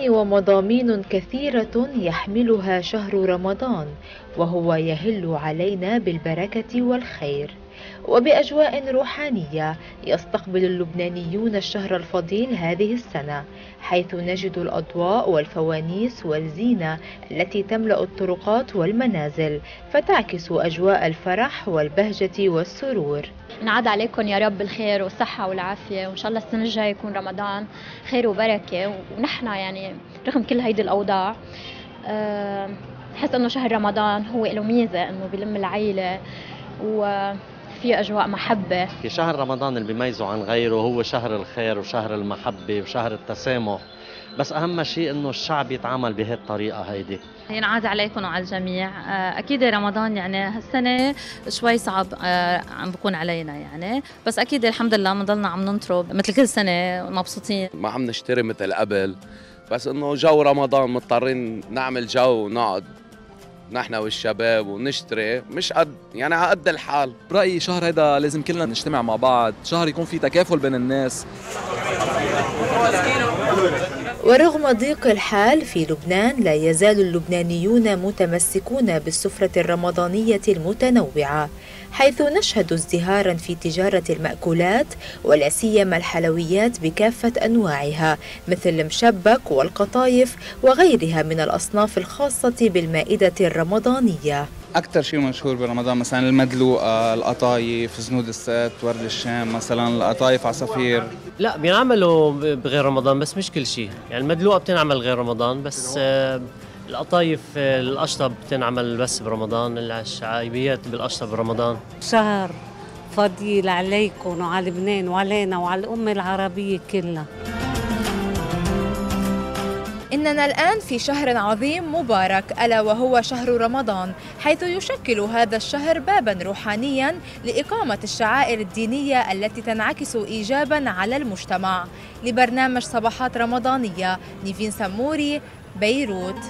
ومضامين كثيرة يحملها شهر رمضان وهو يهل علينا بالبركة والخير. وبأجواء روحانية يستقبل اللبنانيون الشهر الفضيل هذه السنة حيث نجد الأضواء والفوانيس والزينة التي تملأ الطرقات والمنازل فتعكس أجواء الفرح والبهجة والسرور. نعاد عليكم يا رب الخير والصحة والعافية وإن شاء الله السنة الجاية يكون رمضان خير وبركة ونحن يعني رغم كل هيدي الأوضاع بحس إنه شهر رمضان هو له ميزة إنه بلم العيلة و في أجواء محبة. في شهر رمضان اللي بيميزه عن غيره هو شهر الخير وشهر المحبة وشهر التسامح. بس أهم شيء إنه الشعب يتعامل بهي الطريقة هيدي ينعاد عليكم وعلى الجميع. آه، أكيد رمضان يعني هالسنة شوي صعب آه، عم بكون علينا يعني. بس أكيد الحمد لله بنضلنا عم ننطرب مثل كل سنة مبسوطين. ما عم نشتري مثل قبل. بس إنه جو رمضان مضطرين نعمل جو ونقعد. نحن والشباب ونشتري مش قد يعني على قد الحال. برأيي شهر هذا لازم كلنا نجتمع مع بعض شهر يكون في تكافل بين الناس. ورغم ضيق الحال في لبنان لا يزال اللبنانيون متمسكون بالسفرة الرمضانية المتنوعة حيث نشهد ازدهارا في تجارة المأكولات ولا سيما الحلويات بكافة أنواعها مثل المشبك والقطايف وغيرها من الأصناف الخاصة بالمائدة الرمضانية. أكثر شيء مشهور برمضان مثلا المدلوقة القطايف زنود الست ورد الشام مثلا القطايف عصافير لا بينعملوا بغير رمضان بس مش كل شيء. يعني المدلوقة بتنعمل غير رمضان بس آه، القطايف آه، القشطه بتنعمل بس برمضان الشعايبيات بالقشطه برمضان. شهر فضيل عليكم وعلى لبنان وعلينا وعلى الأمة العربية كلها. إننا الآن في شهر عظيم مبارك ألا وهو شهر رمضان حيث يشكل هذا الشهر بابا روحانيا لإقامة الشعائر الدينية التي تنعكس إيجابا على المجتمع. لبرنامج صباحات رمضانية نيفين سموري بيروت.